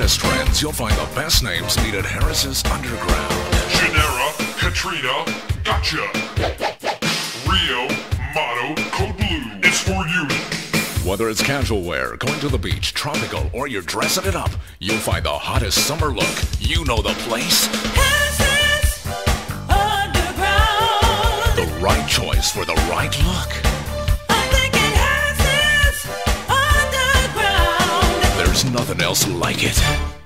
Besides, you'll find the best names meet at Harris's Underground. Generra, Katrina, Gotcha. Rio, Motto, Code Bleu. It's for you. Whether it's casual wear, going to the beach, tropical, or you're dressing it up, you'll find the hottest summer look. You know the place. Harris's Underground. The right choice for the nothing else like it.